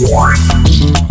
What?